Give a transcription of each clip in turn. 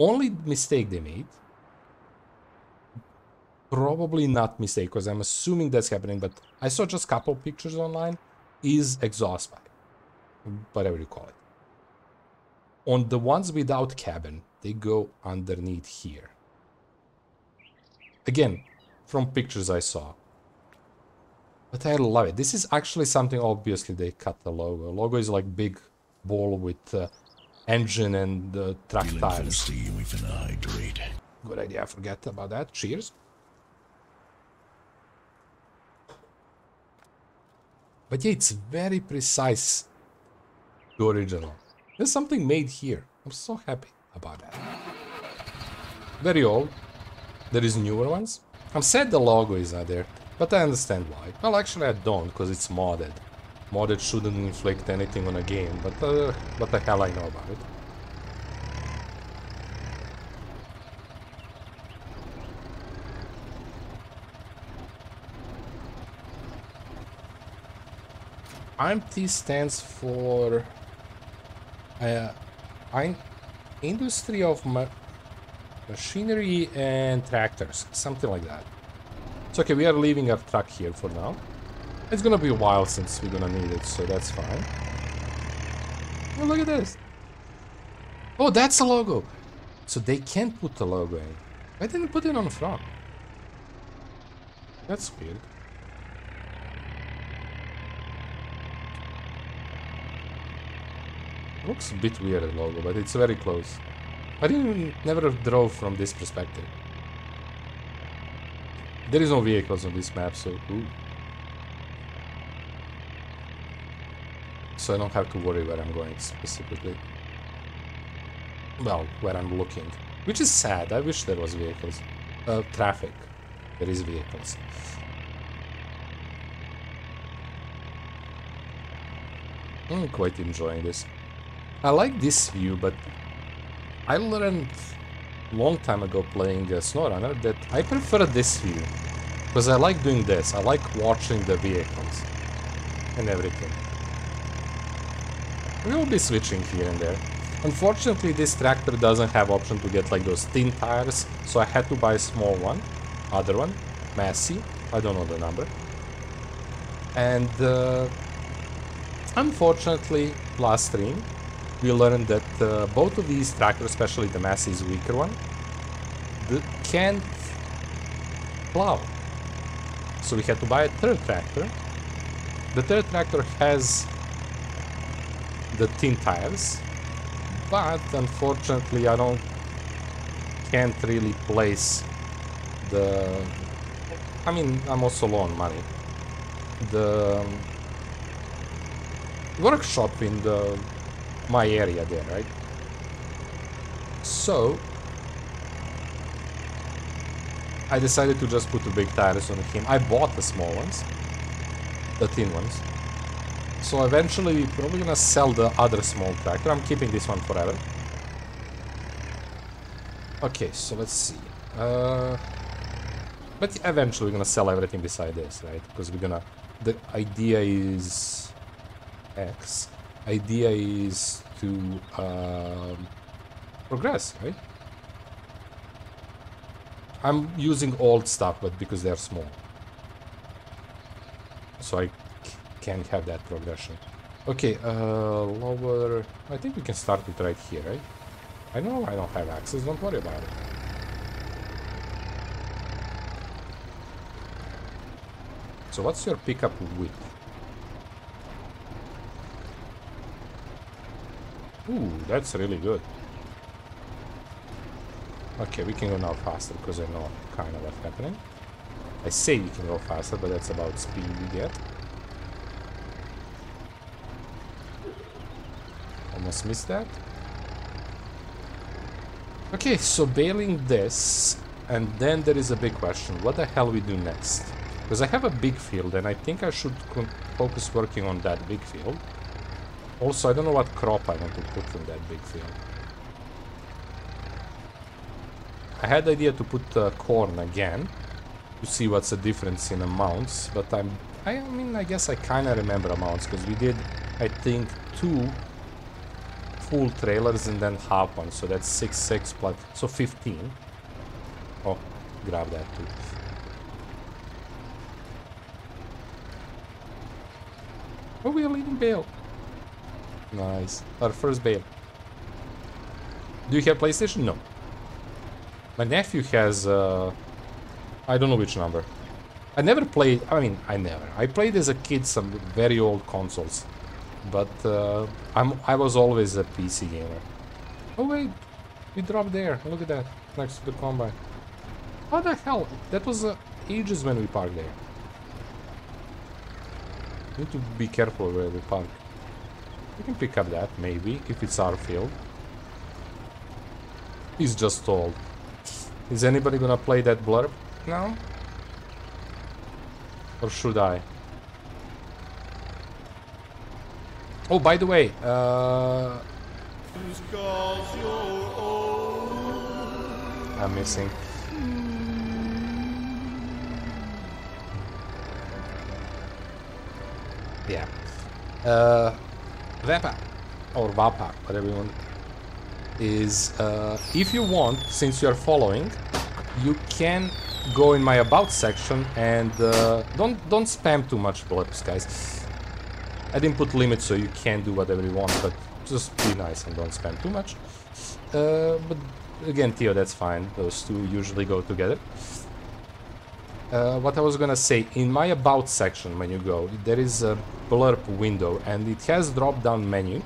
only mistake they made, probably not mistake, because I'm assuming that's happening, but I saw just a couple pictures online, is exhaust pipe, whatever you call it. On the ones without cabin, they go underneath here. Again, from pictures I saw. But I love it. This is actually something, obviously, they cut the logo. Logo is like big ball with uh, engine and uh, truck tires. Good idea, I forget about that. Cheers. But yeah, it's very precise the original. There's something made here. I'm so happy about that. Very old. There is newer ones. I'm sad the logo is not there, but I understand why. Well, actually I don't, because it's modded. Modded shouldn't inflict anything on a game, but uh, what the hell I know about it. IMT stands for uh, Industry of Ma Machinery and Tractors, something like that. It's okay, we are leaving our truck here for now. It's gonna be a while since we're gonna need it, so that's fine. Oh, look at this. Oh, that's the logo. So they can't put the logo in. I didn't put it on the front. That's weird. Looks a bit weird, the logo, but it's very close. I didn't never drove from this perspective. There is no vehicles on this map, so ooh. So I don't have to worry where I'm going specifically. Well, where I'm looking. Which is sad, I wish there was vehicles. Uh, traffic. There is vehicles. I'm quite enjoying this. I like this view, but I learned long time ago playing uh, SnowRunner that I prefer this view. Because I like doing this, I like watching the vehicles and everything. We will be switching here and there. Unfortunately, this tractor doesn't have option to get like those thin tires, so I had to buy a small one, other one, Massey, I don't know the number. And uh, unfortunately, last stream, we learned that uh, both of these tractors, especially the Massey's weaker one, can't plow. So we had to buy a third tractor. The third tractor has the thin tires, but unfortunately I don't can't really place the I mean I'm also low on money. The um, workshop in the my area there, right? So, I decided to just put the big tires on him. I bought the small ones, the thin ones. So eventually, we're probably gonna sell the other small tractor. I'm keeping this one forever. Okay, so let's see. Uh, but eventually we're gonna sell everything beside this, right? Because we're gonna... The idea is... X idea is to um, progress, right? I'm using old stuff, but because they're small. So I can't have that progression. Okay, uh, lower... I think we can start it right here, right? I know I don't have access, don't worry about it. So what's your pickup width? Ooh, that's really good. Okay, we can go now faster because I know kind of what's happening. I say we can go faster, but that's about speed we get. Almost missed that. Okay, so baling this, and then there is a big question. What the hell we do next? Because I have a big field, and I think I should focus working on that big field. Also, I don't know what crop I want to put in that big field. I had the idea to put uh, corn again, to see what's the difference in amounts, but I'm... I mean, I guess I kind of remember amounts, because we did, I think, two full trailers and then half one. So that's 6, 6 plus, so 15. Oh, grab that too. Oh, we are leading bale. Nice. Our first bale. Do you have PlayStation? No. My nephew has, uh, I don't know which number. I never played, I mean, I never. I played as a kid some very old consoles. But uh, I'm, I was always a PC gamer. Oh wait, we dropped there. Look at that, next to the combine. How the hell? That was uh, ages when we parked there. Need to be careful where we park. We can pick up that, maybe, if it's our field. He's just told. Is anybody gonna play that blurb now? Or should I? Oh, by the way, uh... I'm missing. Yeah. Uh, Vapa, or Vapa, whatever you want, is uh, if you want, since you're following, you can go in my about section and uh, don't don't spam too much blurbs, guys. I didn't put limits so you can do whatever you want, but just be nice and don't spam too much. Uh, but again, Theo, that's fine. Those two usually go together. Uh, what I was gonna say, in my about section when you go, there is a blurb window and it has drop down menu.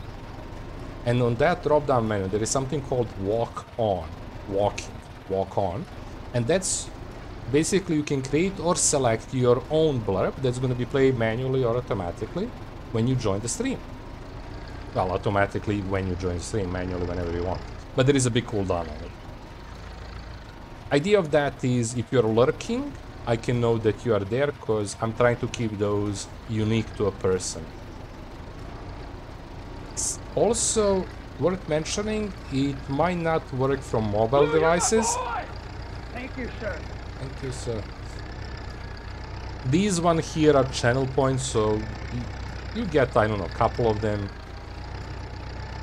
And on that drop down menu, there is something called walk on, walking, walk on. And that's basically you can create or select your own blurb that's gonna be played manually or automatically when you join the stream. Well, automatically when you join the stream, manually whenever you want. But there is a big cooldown on it. Idea of that is if you're lurking, I can know that you are there because I'm trying to keep those unique to a person. It's also worth mentioning, it might not work from mobile devices. Thank you, sir. Thank you, sir. These one here are channel points, so you get, I don't know, a couple of them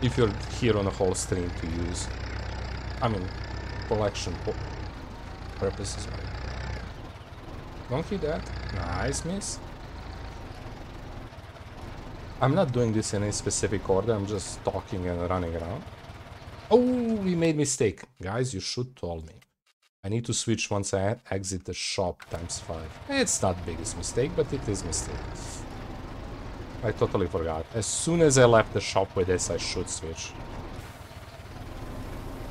if you're here on a whole stream to use. I mean, collection purposes. Don't hit that. Nice miss. I'm not doing this in any specific order, I'm just talking and running around. Oh, we made mistake. Guys, you should told me. I need to switch once I exit the shop times 5. It's not biggest mistake, but it is mistake. I totally forgot. As soon as I left the shop with this, I should switch.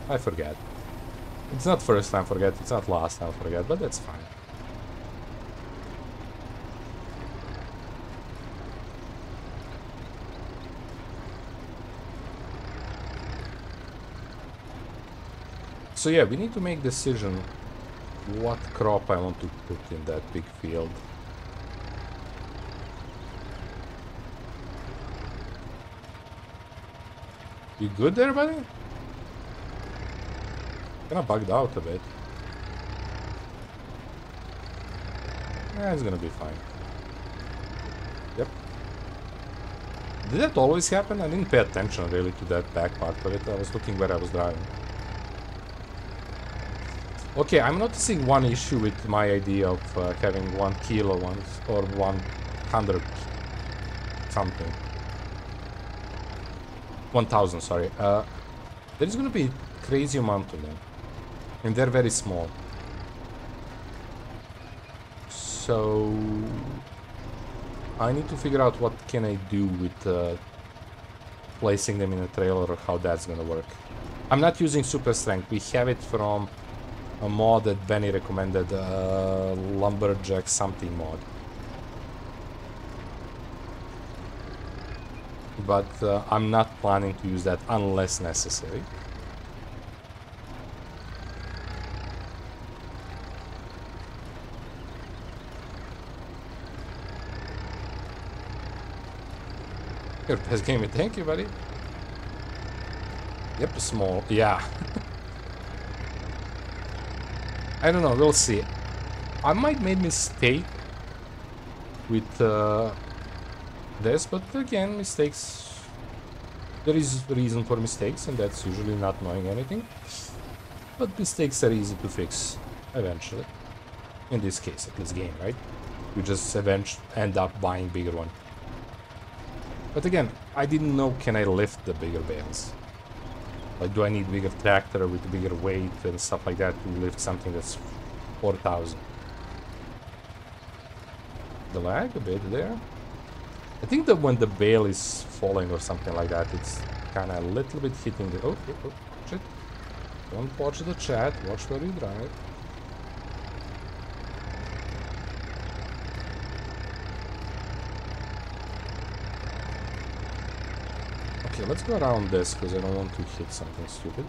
I forget. It's not first time forget, it's not last time forget, but that's fine. So yeah, we need to make decision what crop I want to put in that big field. You good there, buddy? Kinda bugged out a bit. Yeah, it's gonna be fine. Yep. Did that always happen? I didn't pay attention really to that back part of it. I was looking where I was driving. Okay, I'm noticing one issue with my idea of uh, having one kilo ones or one hundred something. 1000, sorry. Uh, there's gonna be crazy amount of them. And they're very small. So... I need to figure out what can I do with uh, placing them in a trailer or how that's gonna work. I'm not using super strength. We have it from a mod that Benny recommended, uh, Lumberjack something mod. But uh, I'm not planning to use that unless necessary. Your best game, thank you, buddy. Yep, small, yeah. I don't know, we'll see. I might make mistake with uh, this, but again, mistakes There is reason for mistakes, and that's usually not knowing anything. But mistakes are easy to fix eventually. In this case, at this game, right? You just eventually end up buying bigger one. But again, I didn't know can I lift the bigger bales. Like, do I need bigger tractor with bigger weight and stuff like that to lift something that's 4,000? The lag a bit there. I think that when the bale is falling or something like that, it's kind of a little bit hitting the... Oh, oh, oh, shit. Don't watch the chat, watch where you drive. Okay, let's go around this, because I don't want to hit something stupid.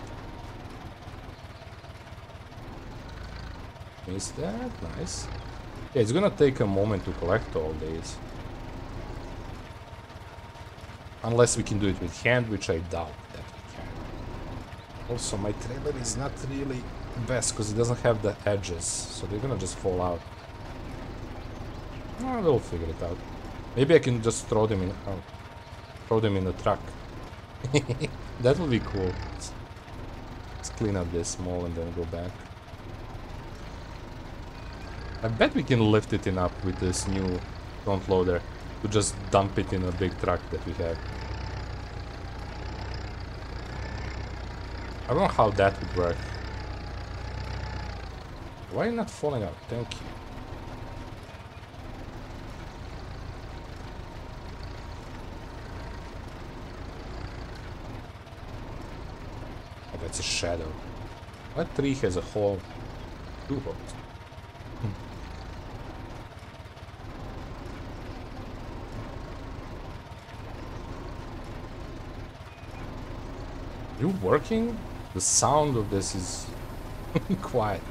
Is that nice? Yeah, it's gonna take a moment to collect all these. Unless we can do it with hand, which I doubt that we can. Also, my trailer is not really best because it doesn't have the edges, so they're gonna just fall out. Ah, oh, we'll figure it out. Maybe I can just throw them in, oh, throw them in the truck. that would be cool. Let's, let's clean up this small and then go back. I bet we can lift it enough with this new front loader to just dump it in a big truck that we have. I don't know how that would work. Why are you not falling out? Thank you. Oh, that's a shadow. What tree has a hole? Two holes. You working? The sound of this is quiet.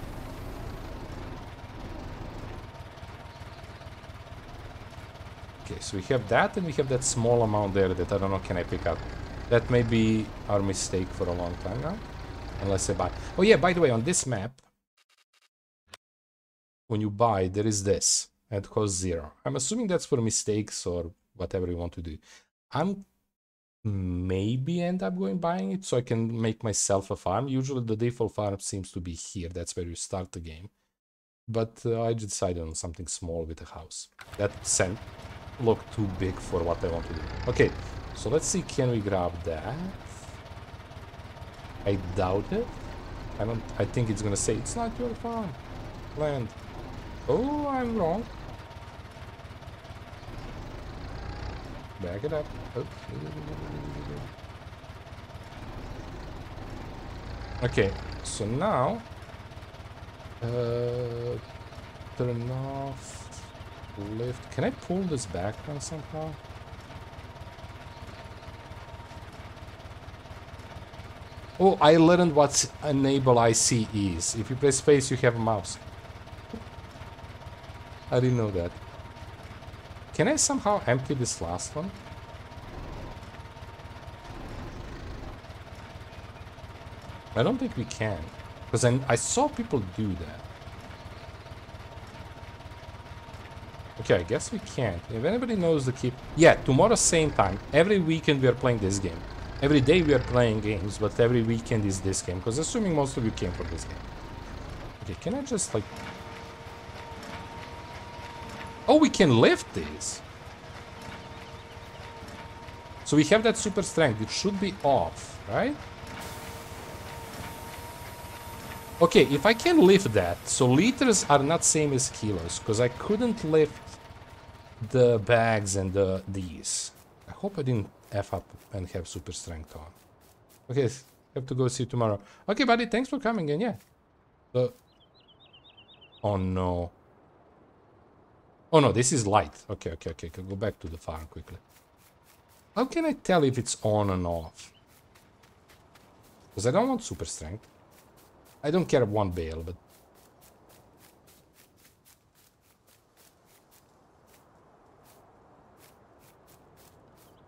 Okay, so we have that and we have that small amount there that I don't know can I pick up. That may be our mistake for a long time now. Unless I buy. Oh yeah, by the way, on this map, when you buy, there is this. It costs zero. I'm assuming that's for mistakes or whatever you want to do. I'm maybe end up going buying it so I can make myself a farm. Usually the default farm seems to be here. That's where you start the game. But uh, I decided on something small with a house. That scent looked too big for what I want to do. Okay, so let's see, can we grab that? I doubt it. I don't, I think it's gonna say, it's not your farm. Land. Oh, I'm wrong. Back it up. Oh. Okay, so now uh, turn off lift. Can I pull this back somehow? Oh, I learned what enable IC is. If you press space, you have a mouse. I didn't know that. Can I somehow empty this last one? I don't think we can. Because I, I saw people do that. Okay, I guess we can't. If anybody knows the key... Yeah, tomorrow same time. Every weekend we are playing this game. Every day we are playing games, but every weekend is this game. Because assuming most of you came for this game. Okay, can I just like Oh, we can lift this. So we have that super strength. It should be off, right? Okay, if I can lift that, so liters are not same as kilos, because I couldn't lift the bags and the these. I hope I didn't F up and have super strength on. Okay, have to go see tomorrow. Okay, buddy, thanks for coming in, yeah. So, oh no. Oh no, this is light. Okay, okay, okay. Go back to the farm quickly. How can I tell if it's on and off? Because I don't want super strength. I don't care one bale, but...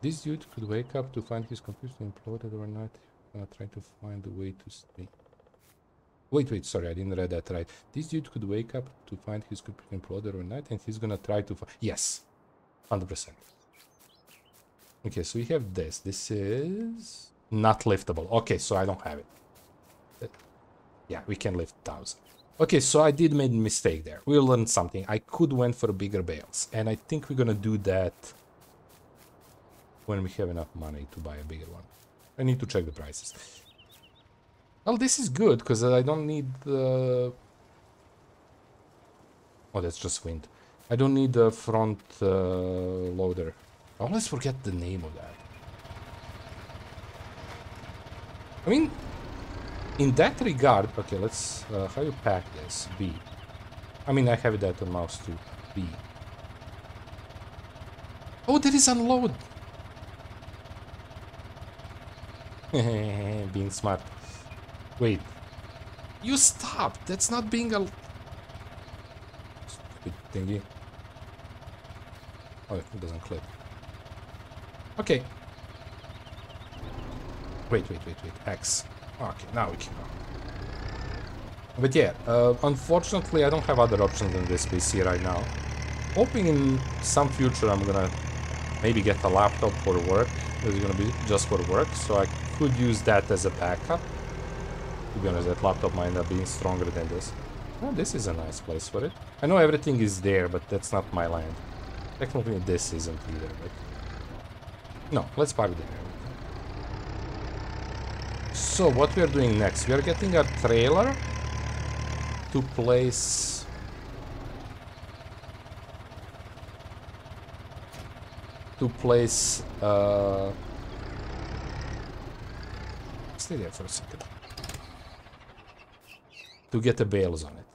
This dude could wake up to find his computer imploded not. Uh, trying to find a way to stay. Wait, wait, sorry, I didn't read that right. This dude could wake up to find his computer imploded or not, and he's gonna try to Yes, 100%. Okay, so we have this. This is not liftable. Okay, so I don't have it. Uh, Yeah, we can lift 1000. Okay, so I did make a mistake there. We learned something. I could went for bigger bales. And I think we're gonna do that when we have enough money to buy a bigger one. I need to check the prices. Well, this is good, because I don't need the... Oh, that's just wind. I don't need the front uh, loader. I always forget the name of that. I mean, in that regard, okay, let's, uh, how you pack this? B. I mean, I have it that on mouse too. B. Oh, there is unload. being smart. Wait. You stop. That's not being a... Stupid thingy. Oh, it doesn't clip. Okay. Wait, wait, wait, wait. X. Okay, now we can go. But yeah, uh, unfortunately I don't have other options than this PC right now. Hoping in some future I'm gonna maybe get a laptop for work. It's gonna be just for work, so I could use that as a backup. Be honest, that laptop might end up being stronger than this. This is a nice place for it. I know everything is there, but that's not my land. Technically this isn't either, but... No, let's park there. So, what we are doing next? We are getting a trailer to place... To place... Uh... Stay there for a second. To get the bales on it.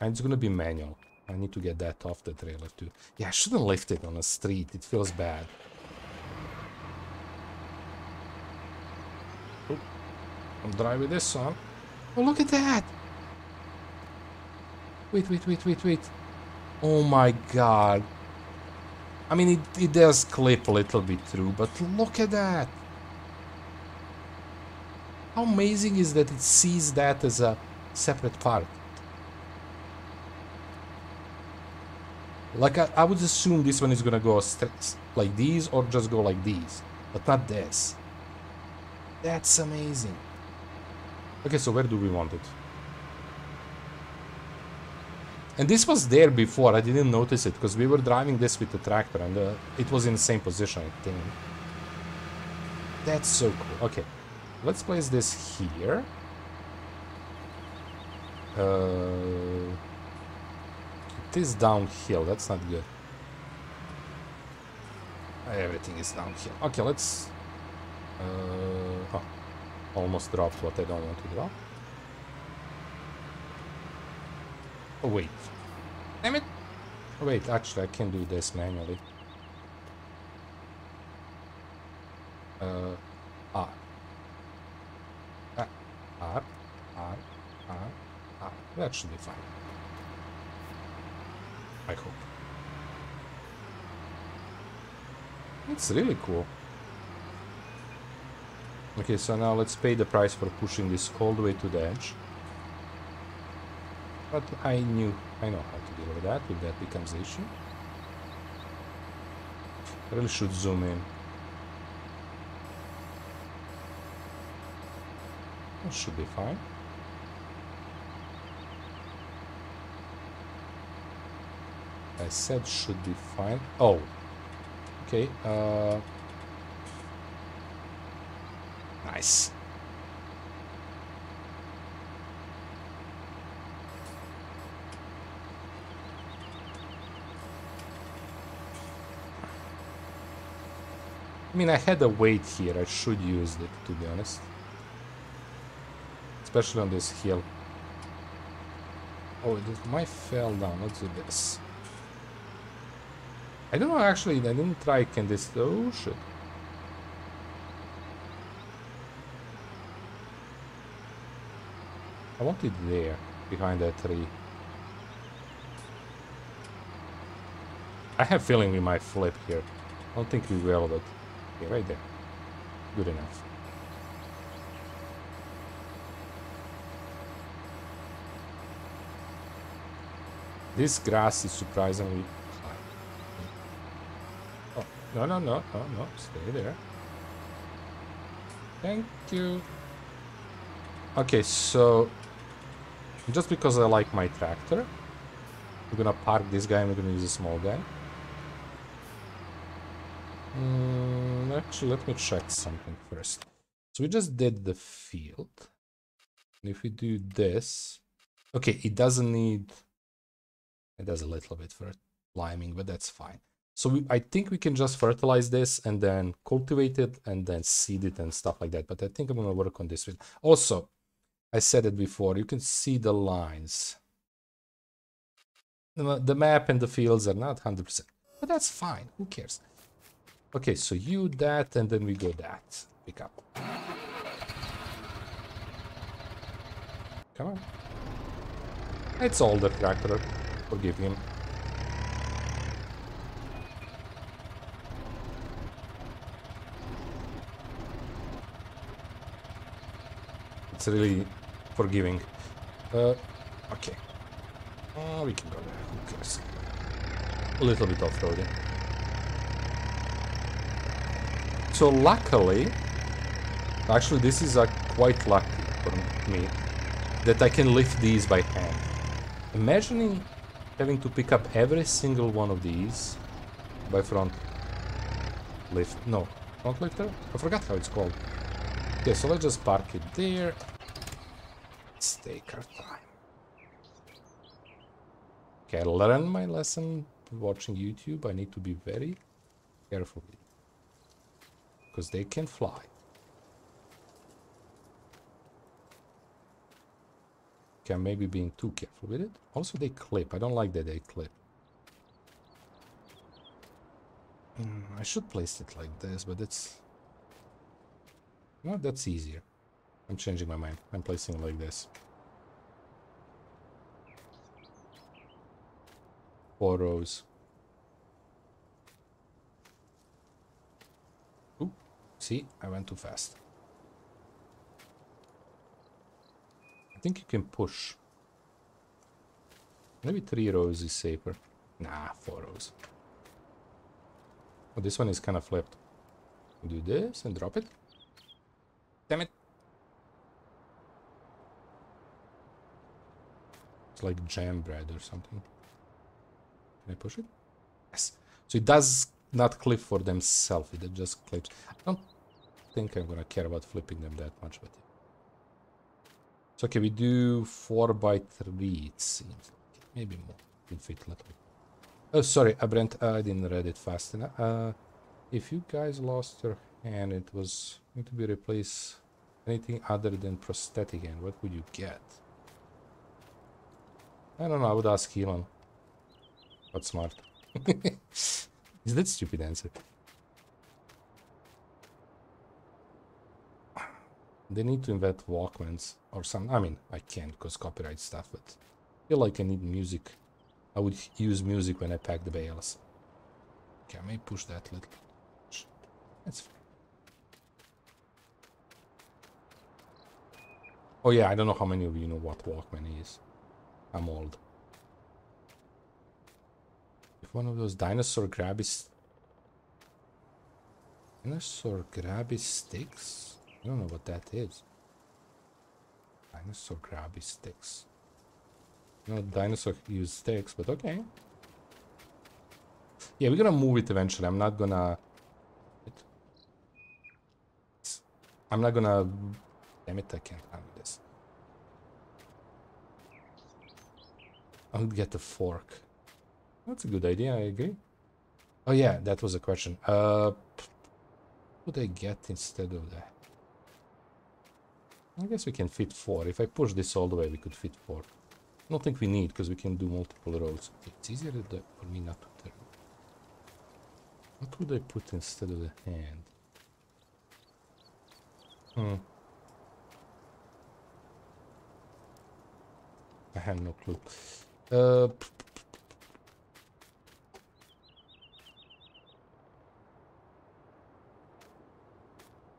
And it's gonna be manual. I need to get that off the trailer too. Yeah, I shouldn't lift it on the street. It feels bad. I'm driving this on. Oh, look at that! Wait, wait, wait, wait, wait. Oh my god. I mean, it, it does clip a little bit through, but look at that! How amazing is that it sees that as a separate part? Like, I, I would assume this one is gonna go like these or just go like these, but not this. That's amazing. Okay, so where do we want it? And this was there before, I didn't notice it, because we were driving this with the tractor and uh, it was in the same position, I think. That's so cool. Okay, let's place this here. Uh, it is downhill, that's not good. Everything is downhill. Okay, let's... Uh, oh almost dropped what I don't want to drop. Oh, wait. Damn it! Oh, wait, actually, I can do this manually. Uh, Ah, That should be fine. I hope. It's really cool. Okay, so now let's pay the price for pushing this all the way to the edge. But I knew, I know how to deal with that, if that becomes the issue. I really should zoom in. That should be fine. I said should be fine. Oh, okay. Uh, Nice. I mean, I had a weight here. I should use it, to be honest. Especially on this hill. Oh, it might fell down. Let's do this. I don't know, actually. I didn't try can this... Oh, shit. I want it there, behind that tree. I have feeling we might flip here. I don't think we will, but okay, right there. Good enough. This grass is surprisingly No, no, no, no, no. Stay there. Thank you. Okay, so just because I like my tractor, I'm gonna park this guy and we're gonna use a small guy. Mm, actually, let me check something first. So we just did the field. And if we do this, okay, it doesn't need, it does a little bit for climbing, but that's fine. So we, I think we can just fertilize this and then cultivate it and then seed it and stuff like that. But I think I'm going to work on this. With. Also, I said it before, you can see the lines. The, map and the fields are not 100%, but that's fine. Who cares? Okay, so you that, and then we go that. Pick up. Come on. It's all the tractor. Forgive him. Really forgiving. Uh, okay. Oh, we can go there. Who cares? A little bit off-roading. So luckily, actually this is a quite lucky for me, that I can lift these by hand. Imagining having to pick up every single one of these by front lift. No, front lifter? I forgot how it's called. Okay, so let's just park it there. Let's take our time. Okay, I learned my lesson watching YouTube. I need to be very careful because they can fly. Okay, maybe being too careful with it. Also, they clip. I don't like that they clip. Mm, I should place it like this, but it's no, that's easier. I'm changing my mind. I'm placing it like this. Four rows. Ooh, see, I went too fast. I think you can push. Maybe three rows is safer. Nah, four rows. Oh, this one is kind of flipped. Do this and drop it. Damn it. It's like jam bread or something. Can I push it? Yes. So it does not clip for themselves. It just clips. I don't think I'm gonna care about flipping them that much, but it's okay. We do four by three. It seems maybe more. Can fit a little. Oh, sorry, uh, Brent. Uh, I didn't read it fast enough. Uh, if you guys lost your hand, it was going to be replaced anything other than prosthetic hand. What would you get? I don't know. I would ask Elon. What's smart? Is that stupid answer? They need to invent Walkmans or some. I mean, I can't because copyright stuff, but I feel like I need music. I would use music when I pack the bales. Okay, I may push that a little. That's fine. Oh yeah, I don't know how many of you know what Walkman is. I'm old. If one of those dinosaur grabby... Dinosaur grabby sticks? I don't know what that is. Dinosaur grabby sticks. No dinosaur use sticks, but okay. Yeah, we're gonna move it eventually. I'm not gonna... I'm not gonna... Damn it, I can't handle this. I'll get the fork. That's a good idea, I agree. Oh yeah, that was a question. Uh, what would I get instead of that? I guess we can fit four. If I push this all the way, we could fit four. I don't think we need, because we can do multiple rows. It's easier for me not to turn. What would I put instead of the hand? Hmm. I have no clue. Uh,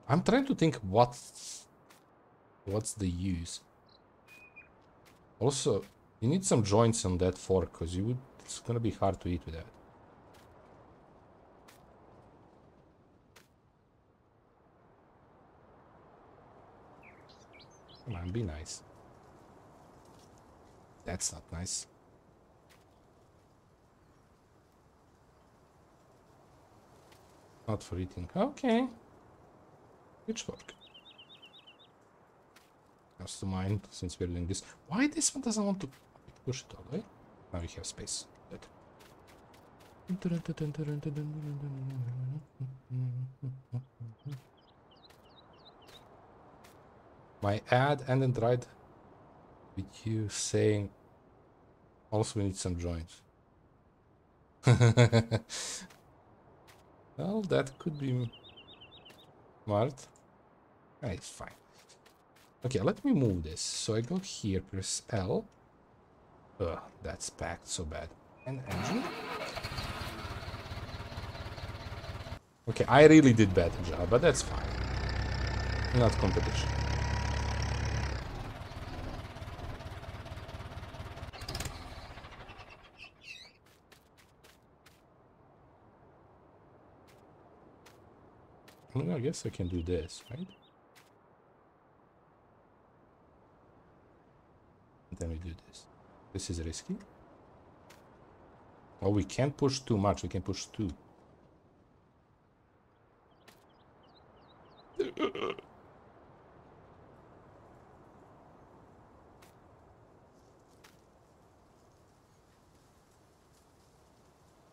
I'm trying to think what's what's the use. Also, you need some joints on that fork because you would it's gonna be hard to eat with that. Come on, be nice. That's not nice. Not for eating. Okay. Pitchfork. Comes to mind since we're doing this. Why this one doesn't want to push it all the way? Now we have space. Good. My ad ended right with you saying also we need some joints. well, that could be smart. Ah, it's fine. Okay, let me move this. So I go here, press L. Ugh, that's packed so bad. And engine. Okay, I really did bad job, but that's fine. Not competition. Well, I guess I can do this, right? Then we do this. This is risky. Oh, we can't push too much. We can push two.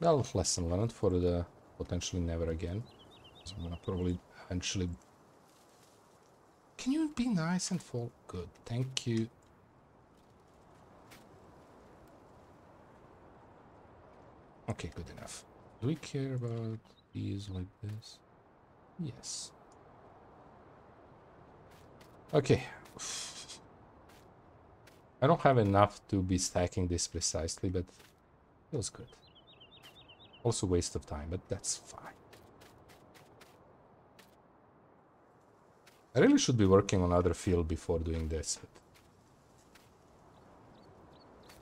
Well, lesson learned for the potentially never again. So I'm gonna probably eventually... Can you be nice and fall? Good, thank you. Okay, good enough. Do we care about these like this? Yes. Okay. I don't have enough to be stacking this precisely, but feels good. Also waste of time, but that's fine. I really should be working on other field before doing this.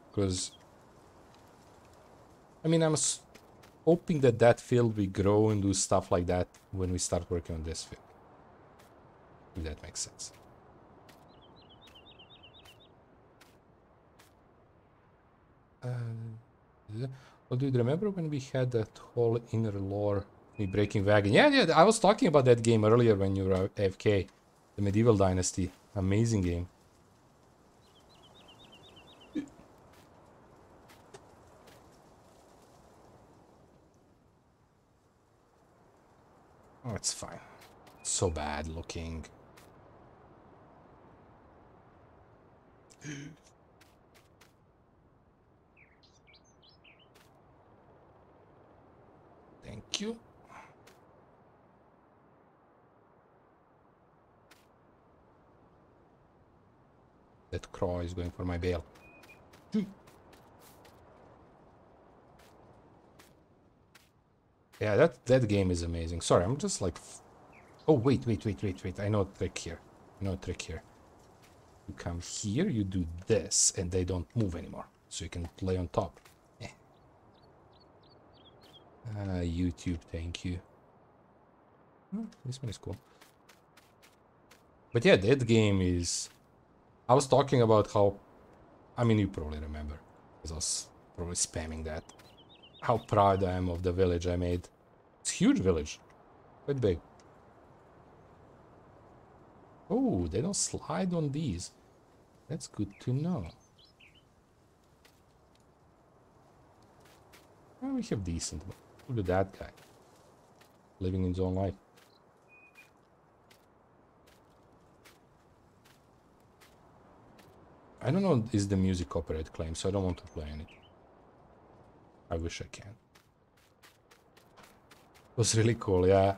Because... I mean, I'm hoping that that field will grow and do stuff like that when we start working on this field. If that makes sense. Uh, well, do you remember when we had that whole inner lore, me breaking wagon? Yeah, yeah, I was talking about that game earlier when you were AFK. The Medieval Dynasty. Amazing game. Oh, it's fine. so bad looking. Thank you. That crow is going for my bale. Yeah, that, that game is amazing. Sorry, I'm just like... Oh, wait, wait, wait, wait, wait. I know a trick here. I know a trick here. You come here, you do this, and they don't move anymore. So you can play on top. Eh. Ah, YouTube, thank you. Oh, this one is cool. But yeah, that game is I was talking about how, I mean, you probably remember, because I was probably spamming that, how proud I am of the village I made. It's huge village, quite big. Oh, they don't slide on these. That's good to know. Well, we have decent. Look at that guy. Living his own life. I don't know is the music copyright claim, so I don't want to play it. I wish I can. It was really cool, yeah.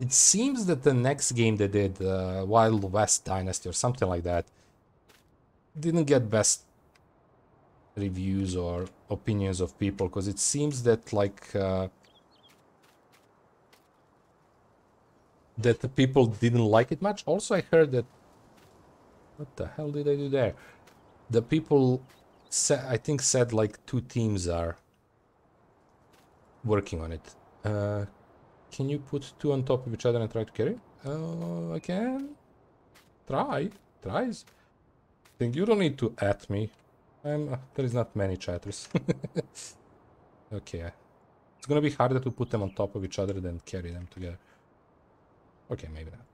It seems that the next game they did, uh, Wild West Dynasty or something like that, didn't get best reviews or opinions of people, because it seems that like... Uh, that the people didn't like it much. Also, I heard that what the hell did I do there? The people, said, I think, said like two teams are working on it. Uh, can you put two on top of each other and try to carry? Oh, I can. try. Tries. Think you don't need to at me. Uh, there is not many chatters. okay. It's gonna be harder to put them on top of each other than carry them together. Okay, maybe not.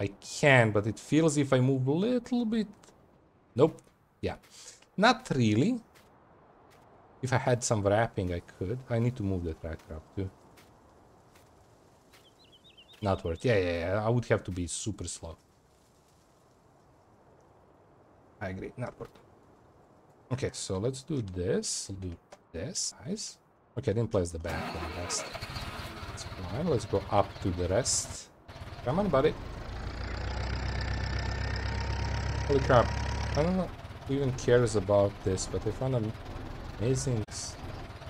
I can, but it feels if I move a little bit... Nope. Yeah. Not really. If I had some wrapping, I could. I need to move the tractor up too. Not worth. Yeah, yeah, yeah. I would have to be super slow. I agree. Not worth. Okay, so let's do this. Do this. Nice. Okay, I didn't place the back one. That's, that's fine. Let's go up to the rest. Come on, buddy. Holy crap. I don't know even cares about this, but I found an amazing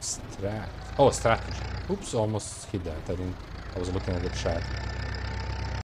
strat. Oh, strategy. Oops, almost hit that. I didn't. I was looking at the chat.